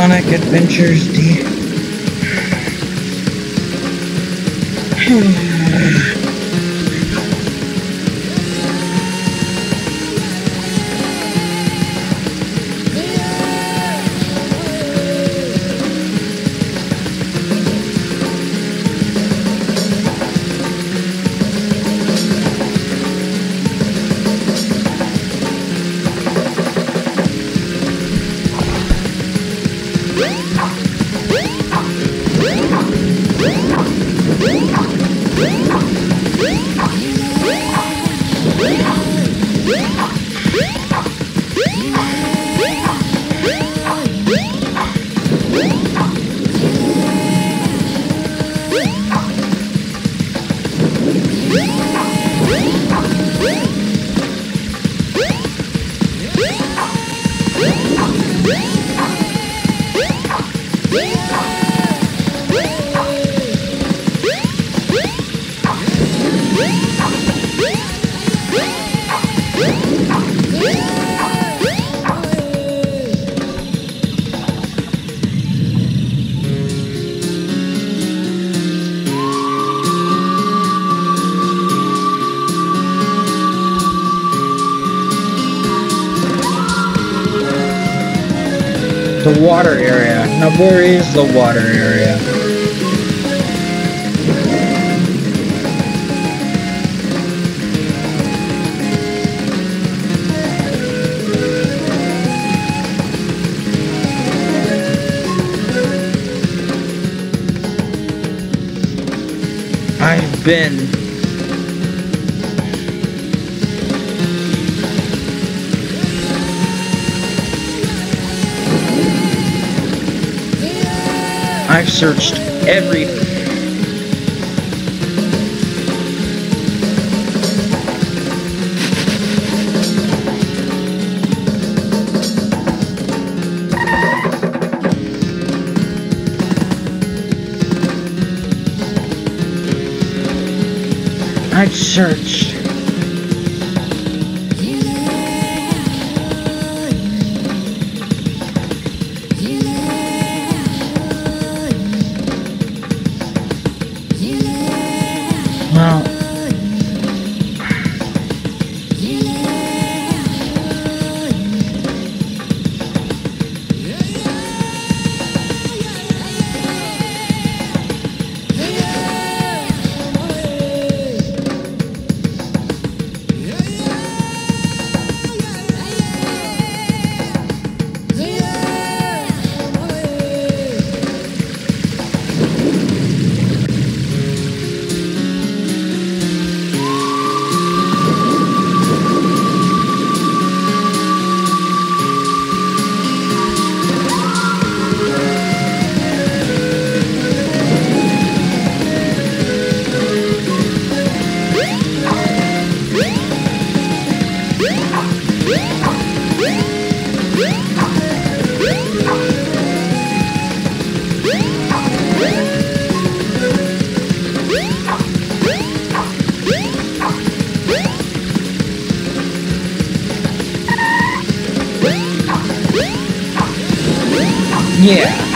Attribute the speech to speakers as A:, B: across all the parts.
A: Sonic Adventures D. Hmm. Water area. Now where is the water area? I've been I've searched every I've searched yeah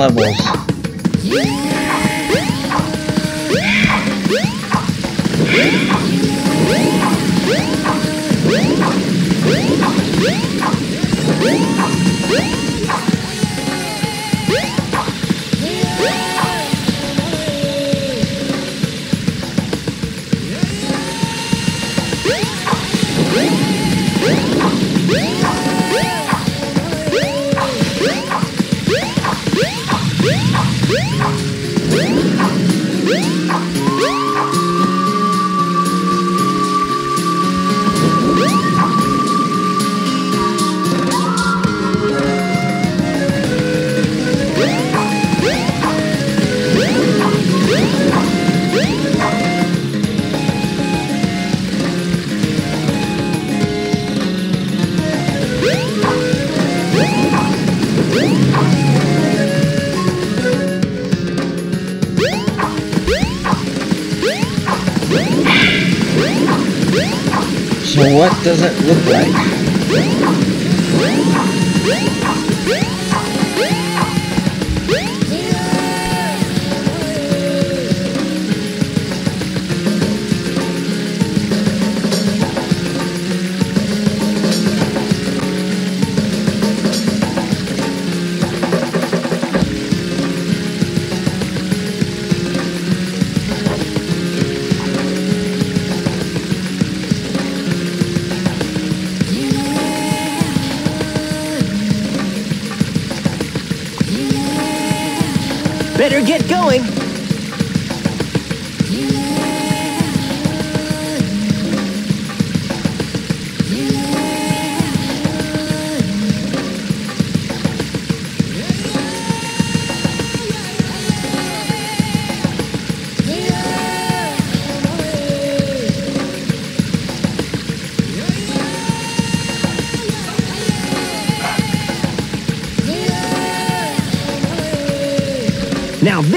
B: level.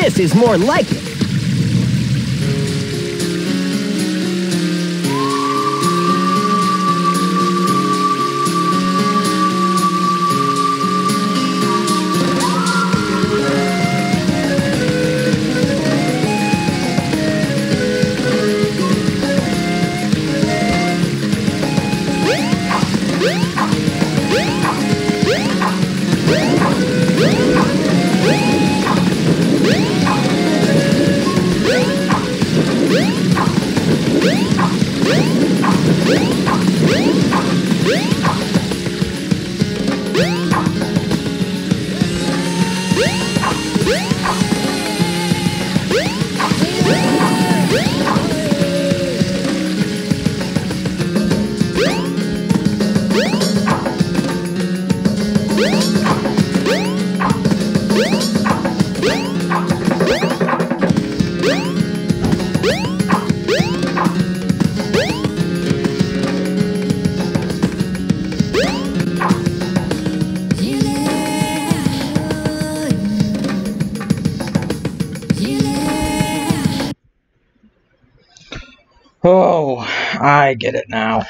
B: This is more like it.
A: I get it now.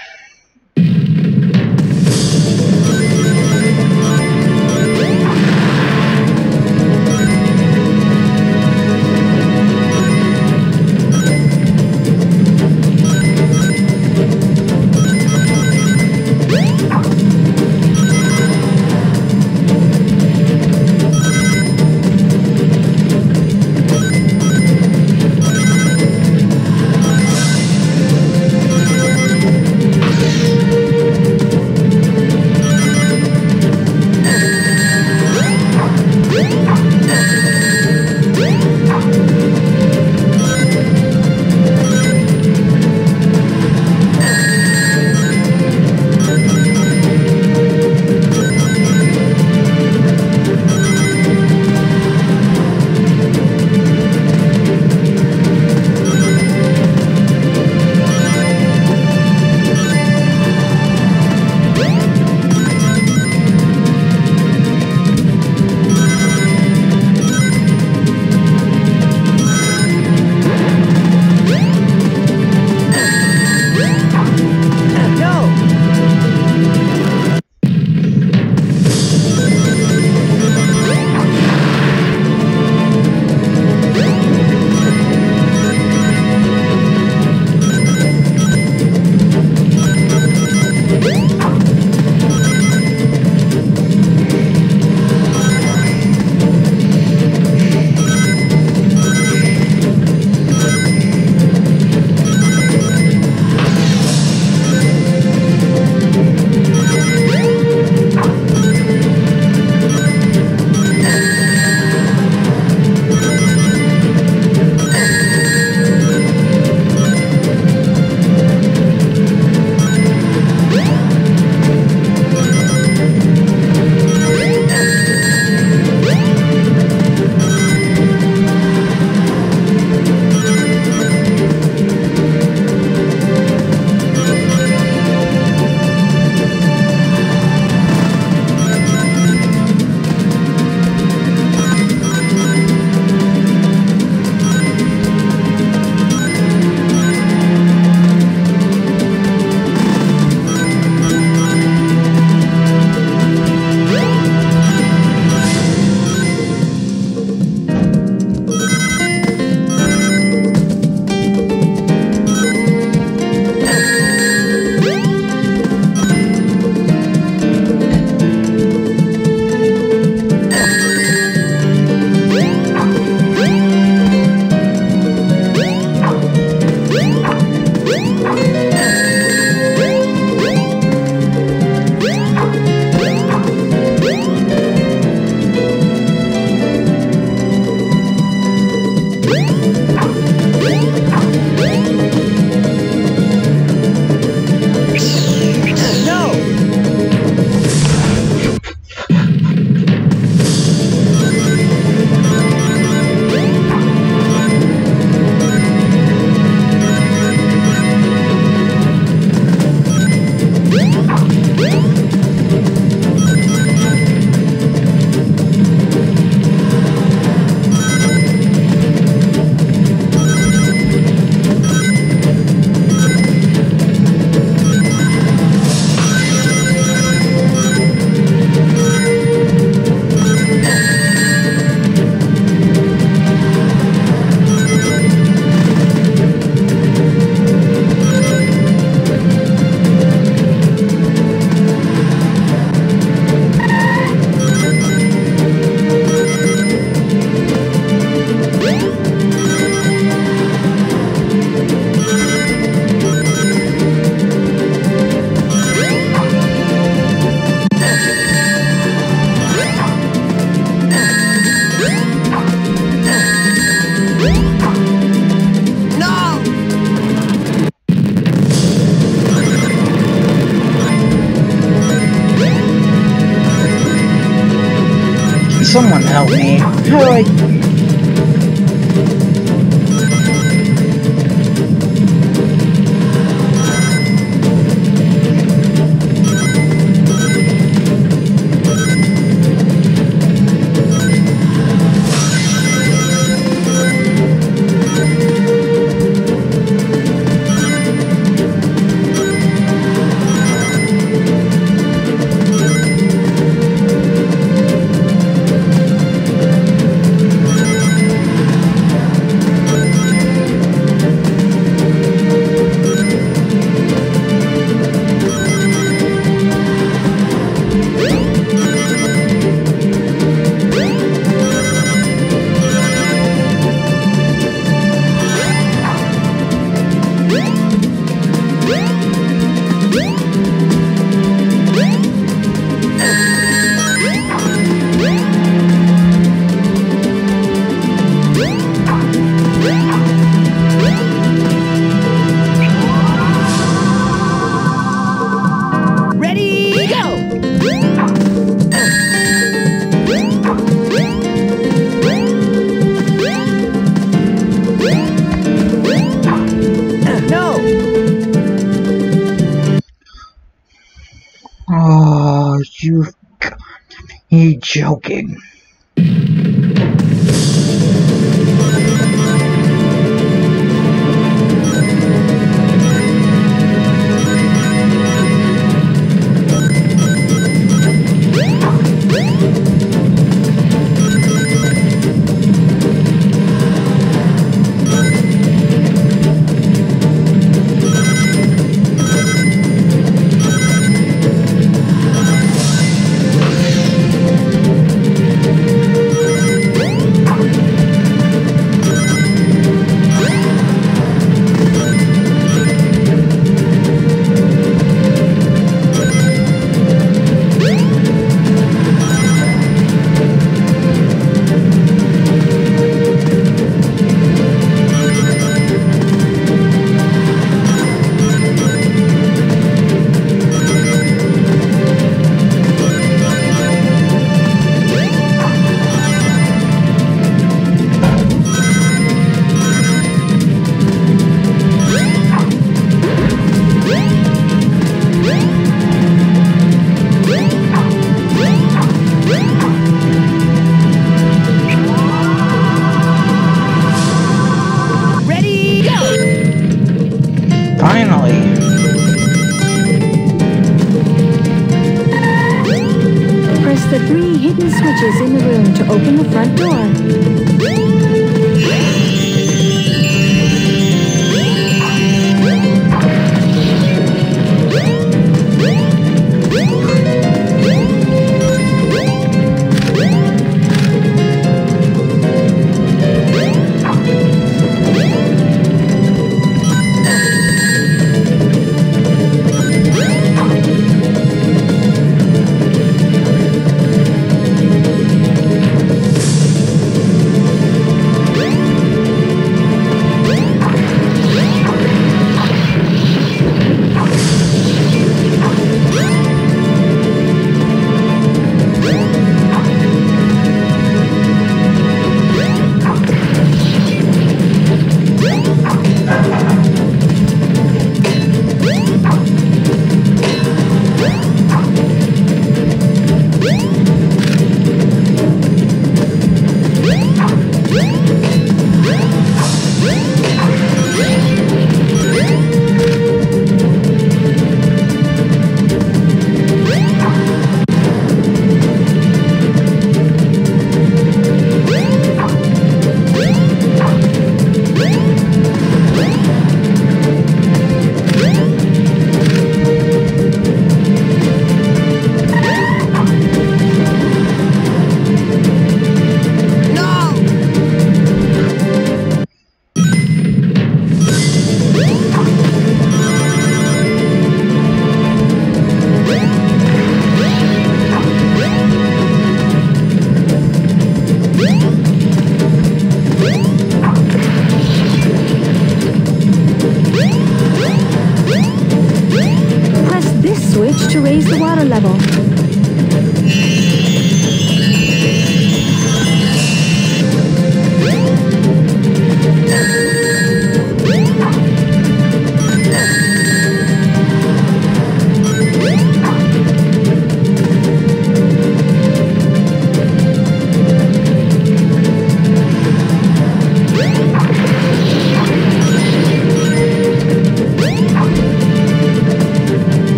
A: Help me.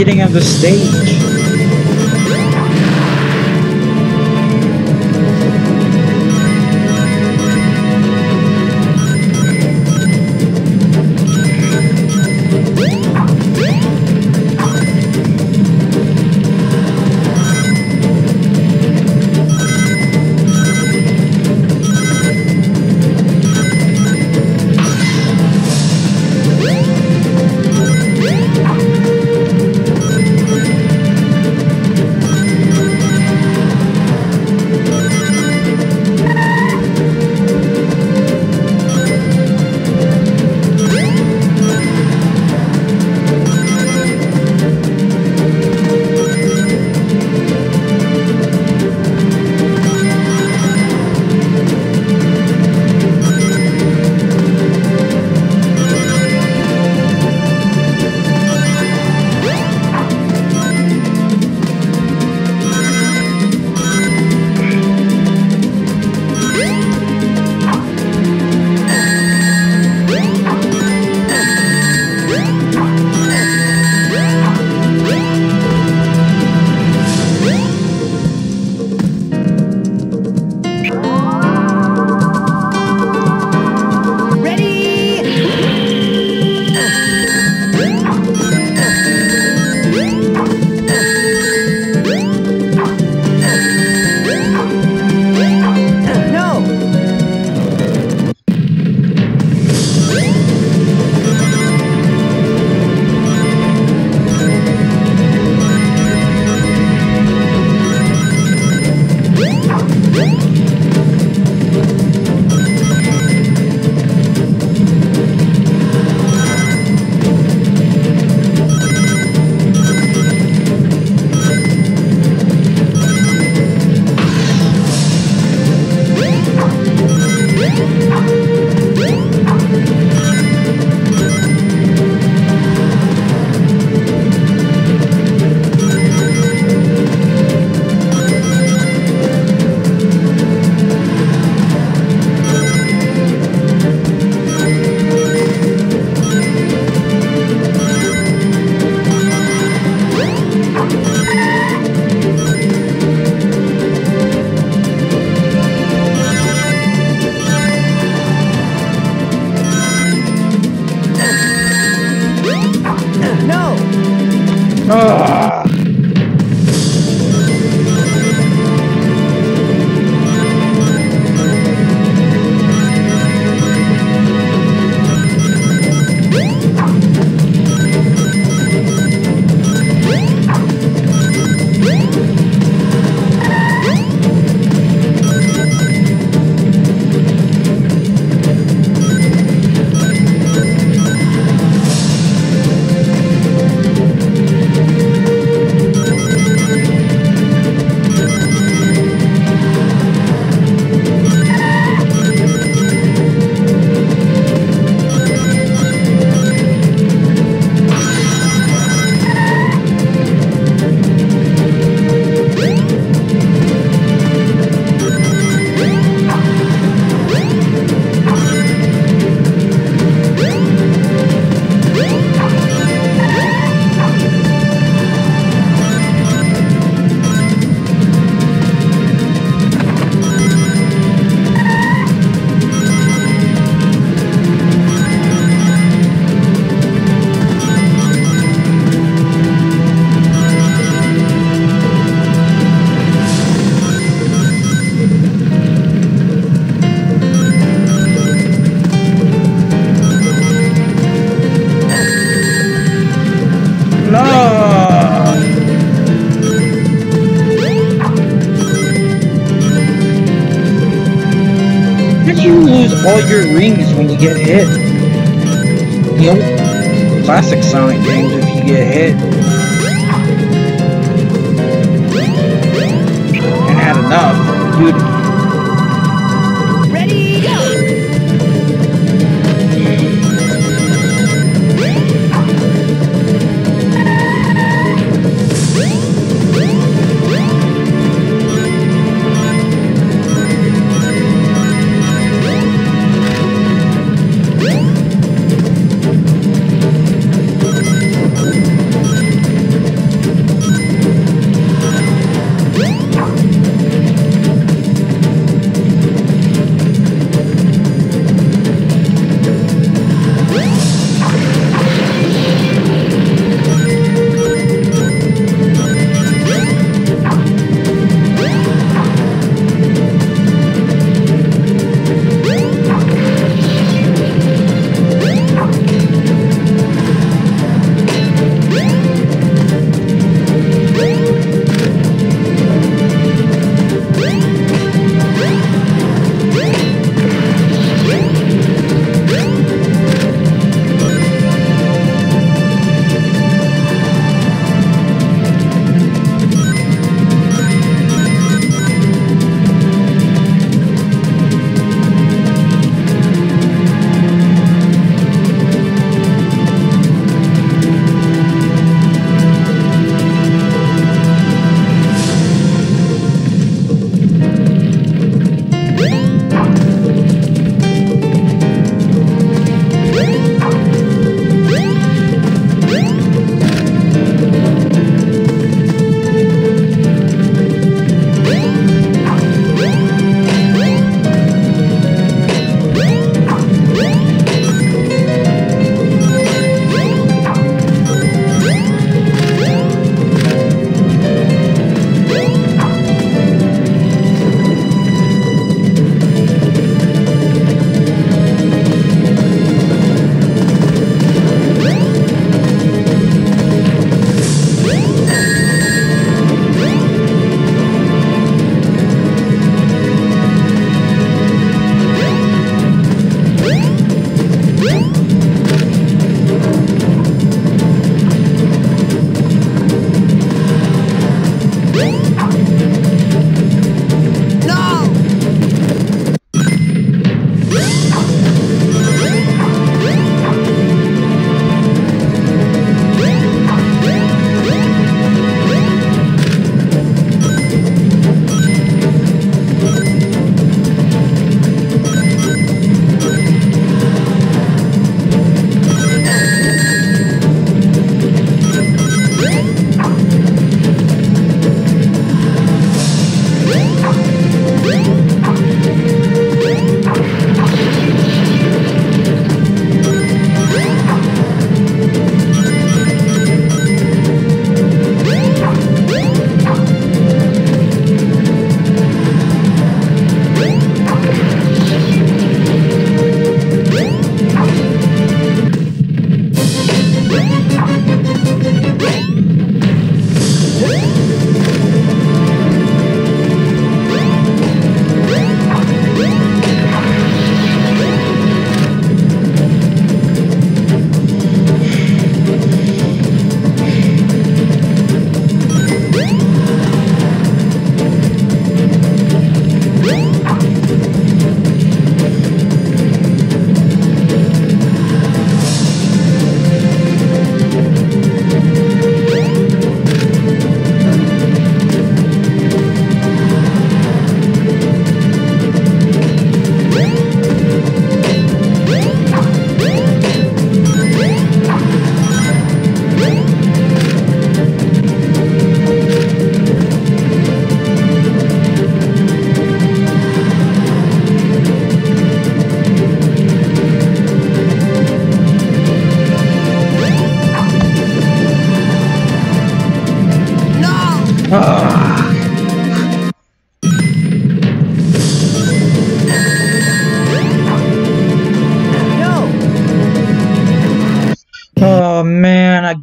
C: In
A: getting on the stage? All your rings when you get hit. The old classic Sonic games, if you get hit and had enough, dude,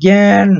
A: demikian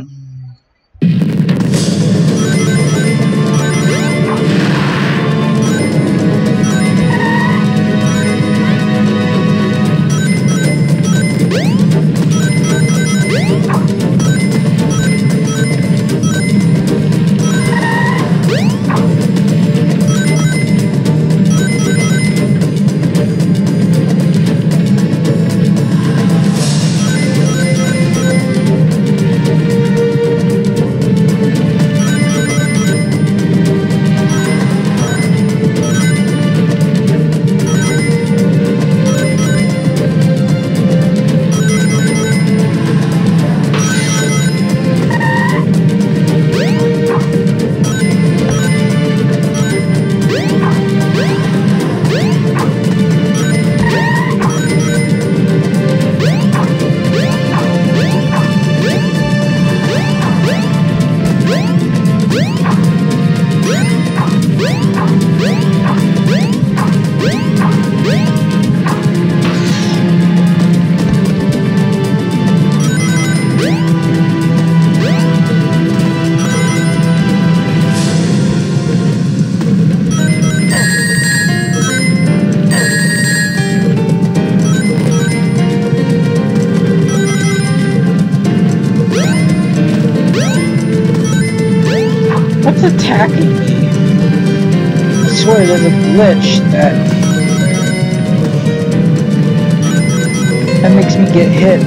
A: get hit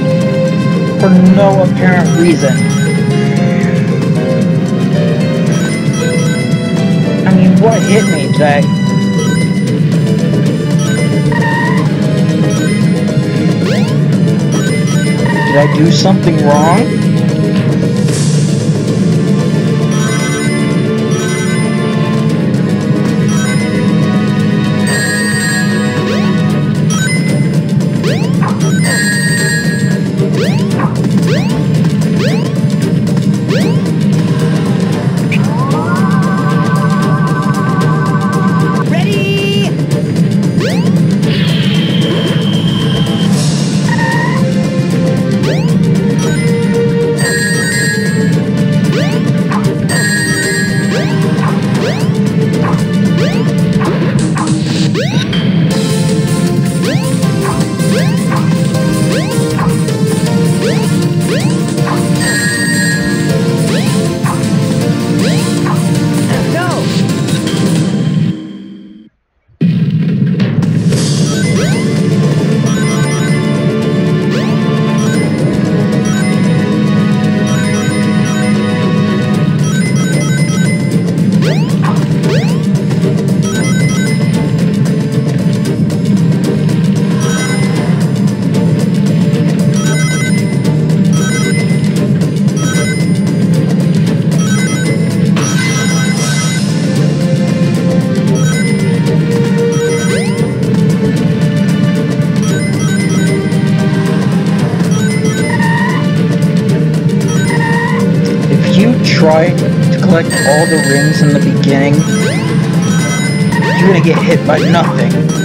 A: for no apparent reason. I mean, what hit me? I Did I do something wrong? In the beginning, you're gonna get hit by nothing.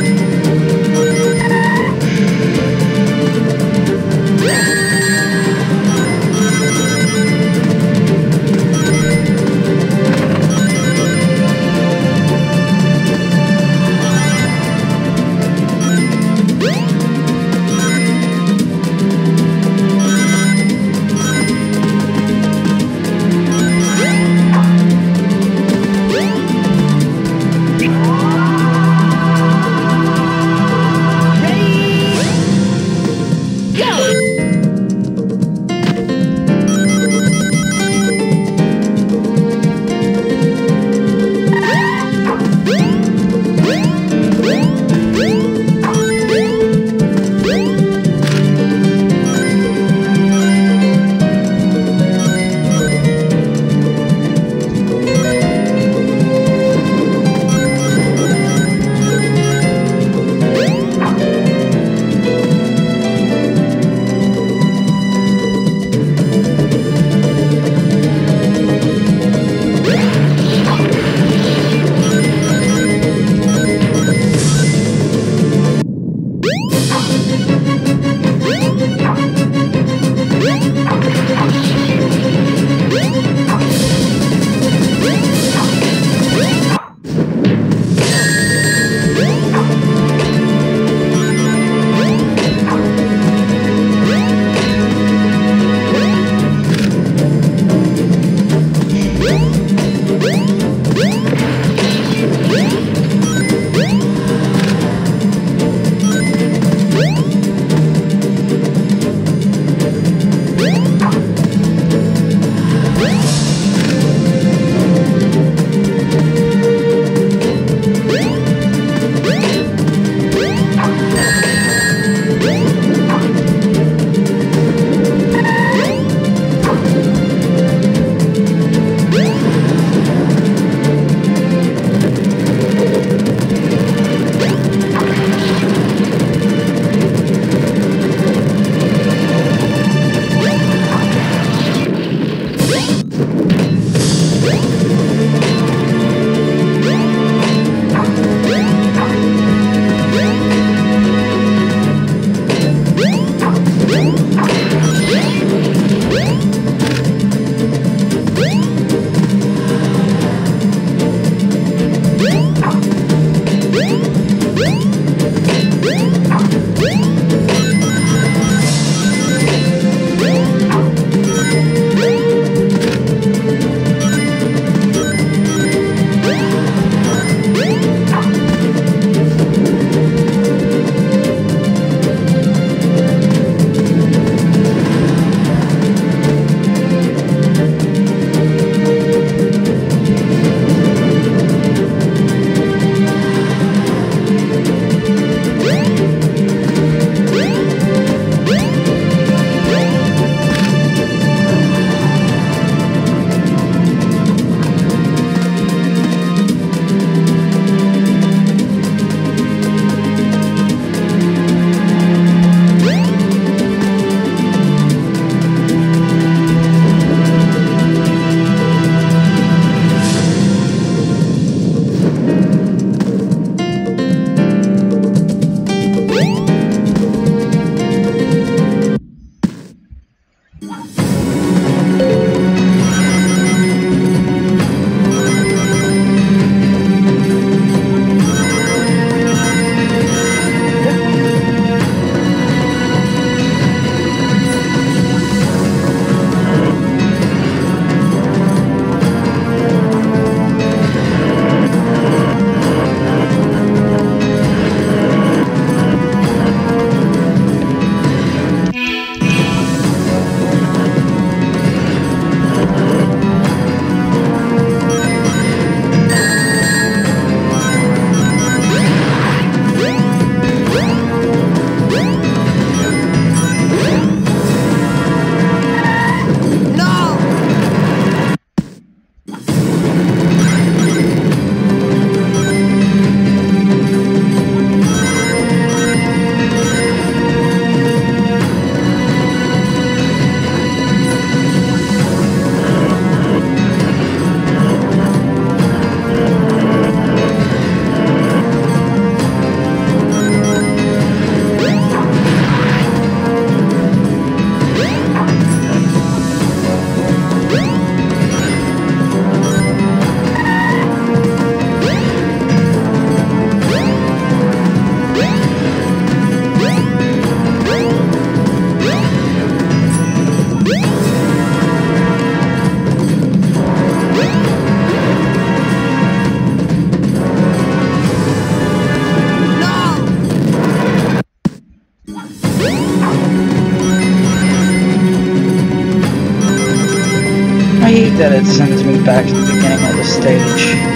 A: Back to the beginning of the stage.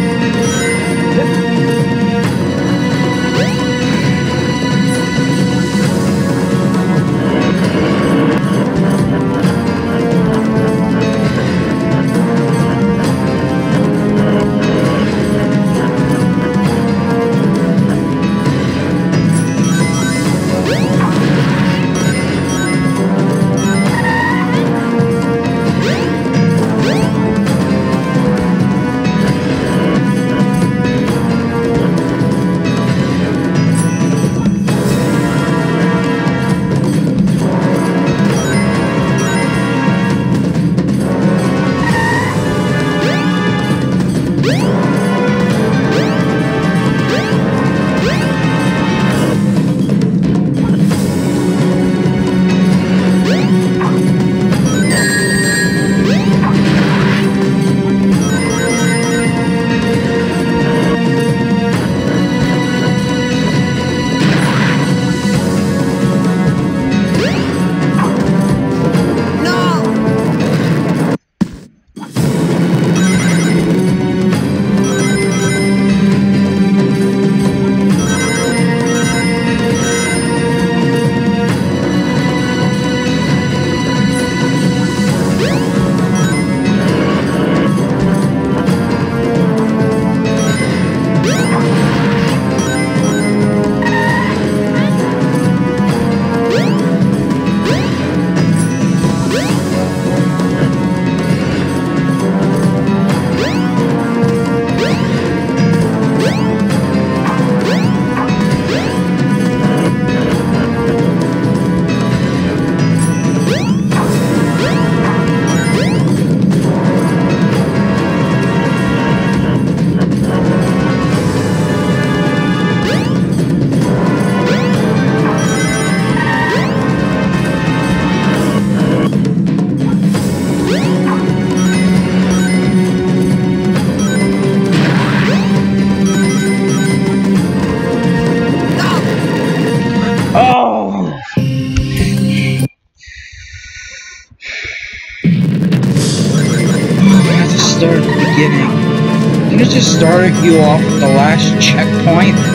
A: You off the last checkpoint?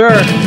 A: Sure.